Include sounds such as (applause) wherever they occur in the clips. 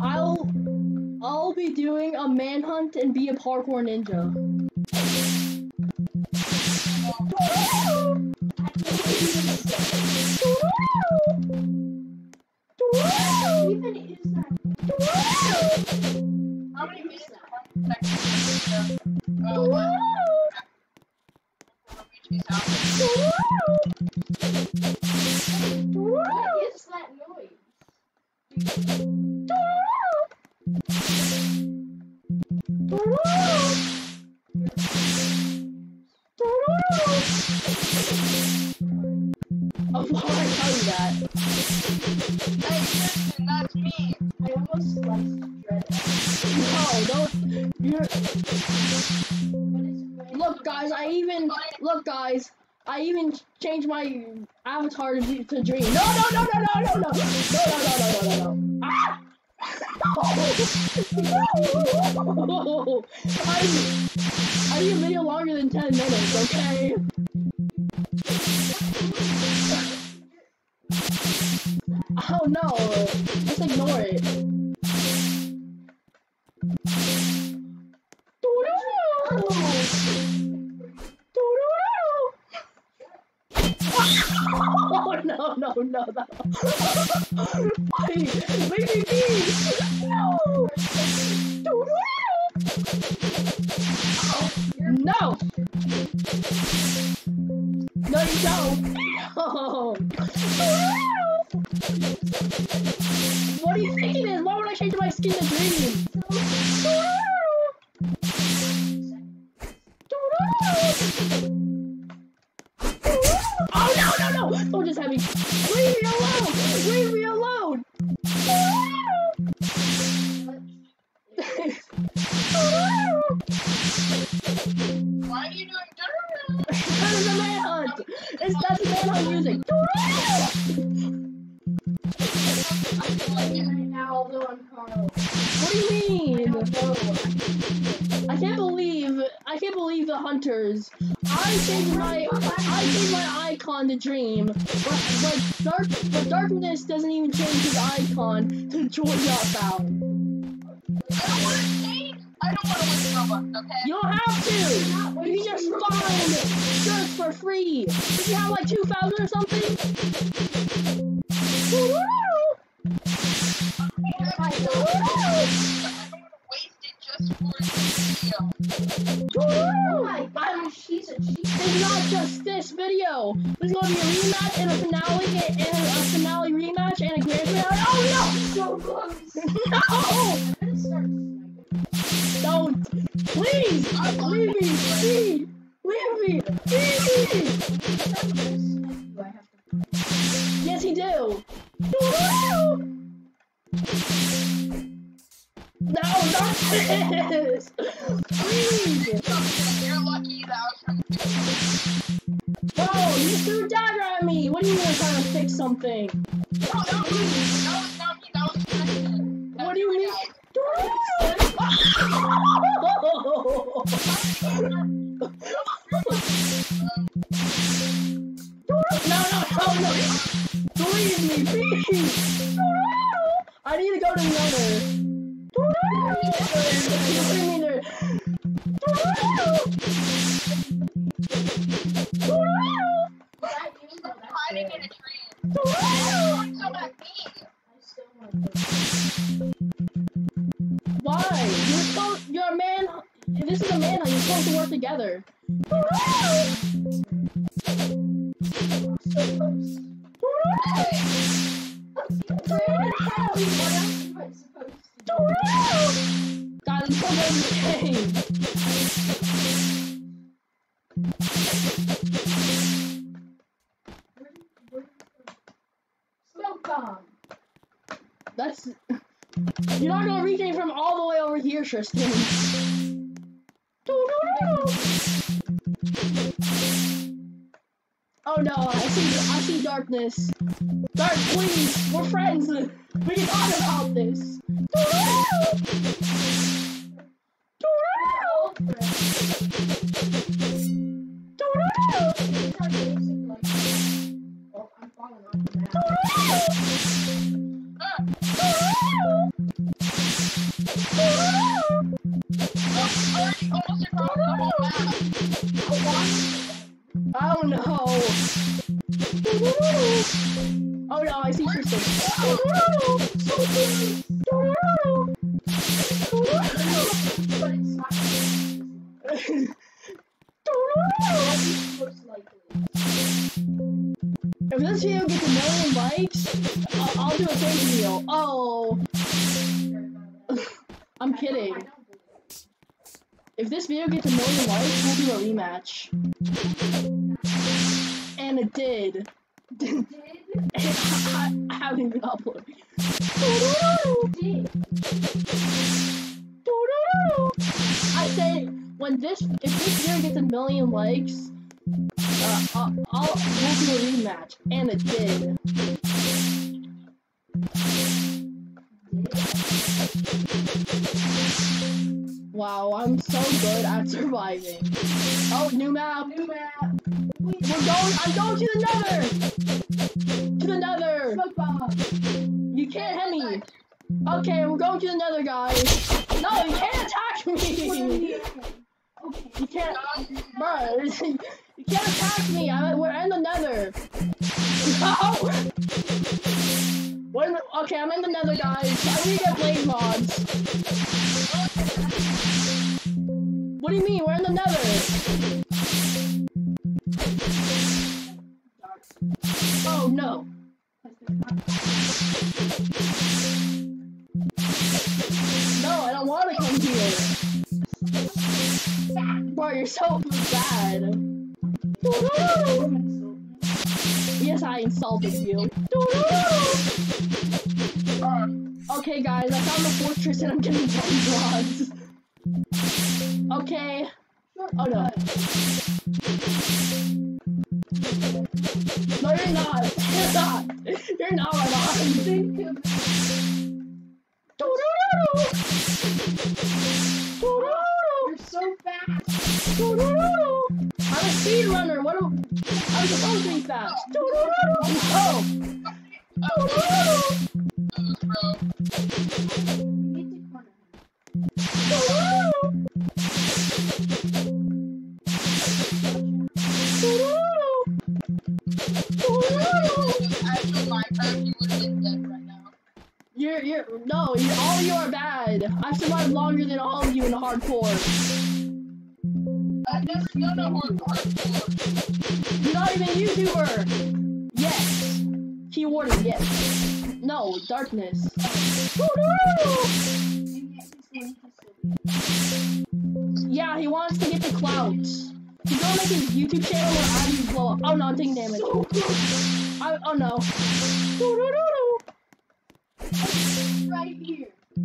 I'll I'll be doing a manhunt and be a parkour ninja. Even is that How many minutes? One second. Well, let me chase out. what is that noise? Why would I tell you that? Hey, Tristan, that's me. I almost it. No, don't. You're, look, guys. I even look, guys. I even changed my avatar to, to dream. No, no, no, no, no, no, no, no, no, no, no, no, no, no. Ah! I, I need a video longer than 10 minutes, okay? Oh no, just ignore it. Oh no no no no! Please, leave me! No! No! No, you don't! No! What do you think it is? Why would I change my skin to green? What do you mean? I can't believe I can't believe the hunters. I changed my I changed my icon to Dream, but but dark but darkness doesn't even change his icon to Joy Outbound. I don't want to change. I don't want to win Robux, okay? You don't have to. You can just find shirts for free. If you have like two thousand or something. Oh my she's a cheat. It's not just this video. There's gonna be a rematch and a finale and a finale rematch and a grand finale. Oh no! So close. no! Don't! Please! Leave me! Be! Leave me! You. To. Yes, he do! No! No, not this! Please! You're lucky that Bro, you threw dagger at me! What do you mean trying to fix something? No, that was. That was not me. That was Tristan. What do you mean? No, no, no, no! Believe me, please! I need to go to the other. Why? You're supposed you're a man this is a man, you're supposed to work together. God, he's so good the game. Welcome. That's. You're not gonna reach anything from all the way over here, Tristan. Oh no, I see I see darkness. Dark, please, we're friends. We can talk about this. If this video gets a million likes, I'll, do a thank video. Oh, (laughs) I'm kidding. If this video gets a million likes, we'll do a rematch. And it did. (laughs) Even uploaded. Did. I say when this if this video gets a million likes, uh, I'll, I'll we'll do a rematch, and it did. Wow, I'm so good at surviving. Oh, new map. New map. We're going. I'm going to the Nether. Okay, we're going to the Nether, guys. No, you can't attack Put it in me. (laughs) Okay. You can't, bro. (laughs) You can't attack me. I, we're in the Nether. No. The, okay, I'm in the Nether, guys. I need to get blaze rods. What do you mean? We're in the Nether. Oh. No, you're (laughs) so bad. Yes, I insulted you. Okay, guys, I found the fortress and I'm getting blaze rods. Okay. Oh no. No, you're not. You're not. You're not on. Think of You're so fast. I'm a speed runner. What am I'm supposed to be fast. Oh. Not even a YouTuber. Yes. Keyworded yes. No, darkness. Yeah, he wants to get the clout. He's gonna make his YouTube channel where I do blow up. Oh no, I'm taking damage. I, oh no. Right here. (laughs)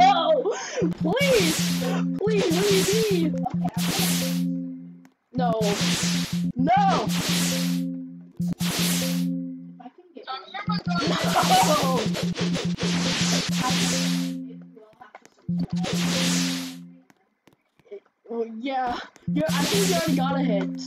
No! Please! Please, leave me! No. No! No! Oh, yeah. You're, I think you already got a hit.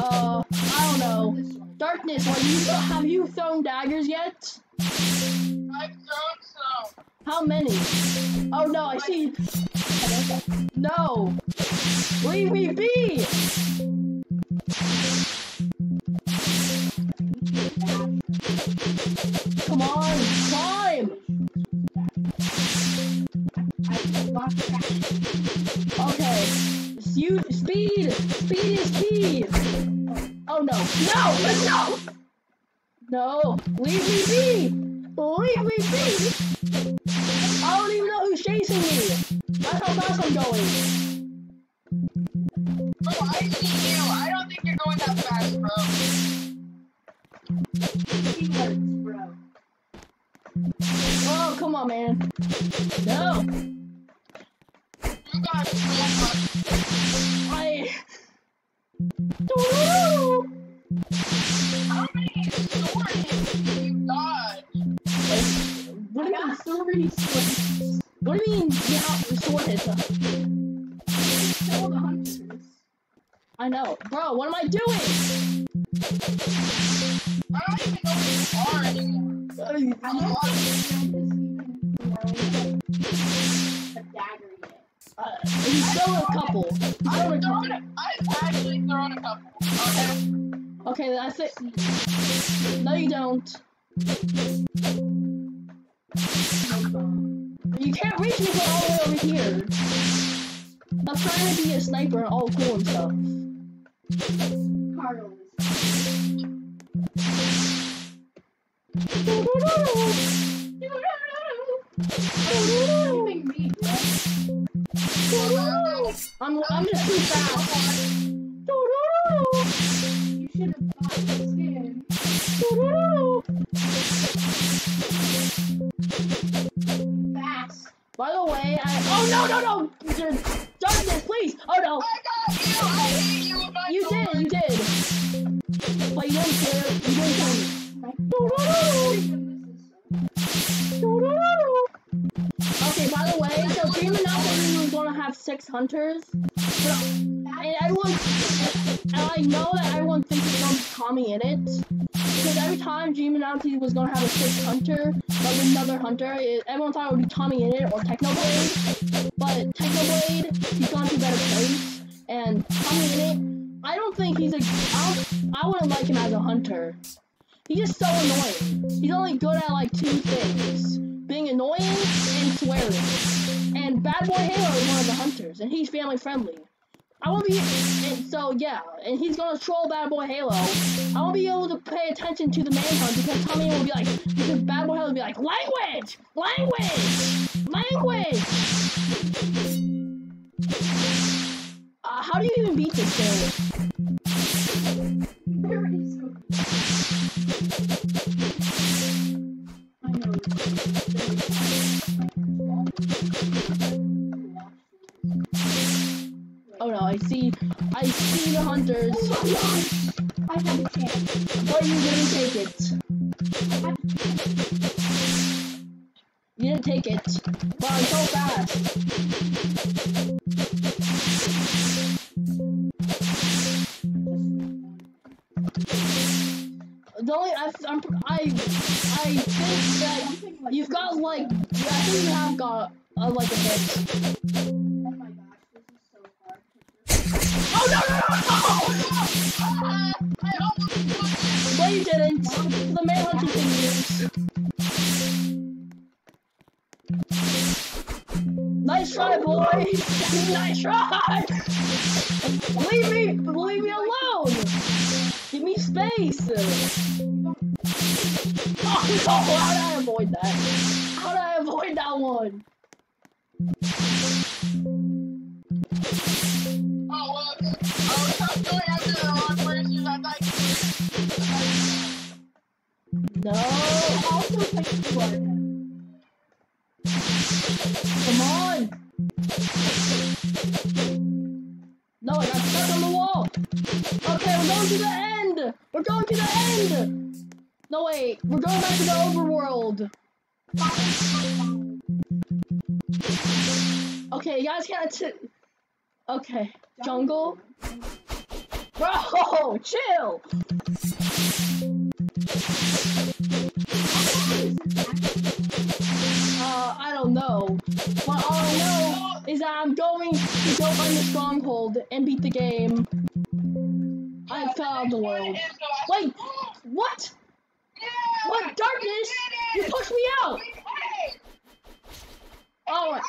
Uh, I don't know. Darkness, are you, have you thrown daggers yet? I've thrown some. How many? Oh no, I see. No! Leave me be! Come on, climb! I can walk back. Okay. You, speed! Speed is key! Oh no. No! No! No! Leave me be! Leave me be! I don't even know who's chasing me! That's how fast I'm going! Bro, I see you. I don't think you're going that fast, bro. Keywords, bro. Oh, come on, man. No! You got much. I... got. What do you mean? Yeah, sword hits. Kill the hunters. I know. Bro, what am I doing? I don't even know where you are anymore. I don't know if this even throw a dagger yet. Uh, he's throwing a couple. I've throwing a thrown it. I've actually thrown a couple. Okay. Okay, I think. No, you don't. You can't reach me from all the way over here. I'm trying to be a sniper and all cool and stuff. I'm I'm just too fast. No no no darkness please oh no I got you. I hate you you did you did but you didn't care you didn't tell me. My freedom, this is so Okay, by the way, so Dream that we gonna have six hunters. Everyone, I know that everyone thinks TommyInnit. Because every time Dream announced he was gonna have a sixth hunter, like another hunter, it, everyone thought it would be TommyInnit or Technoblade. But Technoblade, he's gone to a better place. And Tommy in it, I don't think he's a, I, I wouldn't like him as a hunter. He's just so annoying. He's only good at like two things. Being annoying and swearing. And BadBoyHalo is one of the hunters, and he's family friendly. I won't be, and so yeah, and he's gonna troll BadBoyHalo. I won't be able to pay attention to the manhunt because Tommy will be like, because BadBoyHalo will be like, language, language, language. Uh, how do you even beat this game? I know. I see the hunters, I had a chance. but you didn't take it. You didn't take it. But I'm so fast. The only I I'm, I I think that you've got like I think you have got uh, like a hit. Oh my gosh, this is so hard. Oh no no no no! Ah. But you didn't. The manhunt continues. Nice try, boy. nice try. Leave me, leave me alone. Give me space. Oh, no, how did I avoid that? How did I avoid that one? No. Like, you are. Come on. No, I got stuck on the wall. Okay, we're going to the end. We're going to the end. No, wait. We're going back to the overworld. Okay, you guys can't. Okay, jungle. Bro, (laughs) chill. Is that I'm going to go find the stronghold and beat the game. I found the world. Wait, what? Yeah, What? Darkness? You pushed me out. Oh,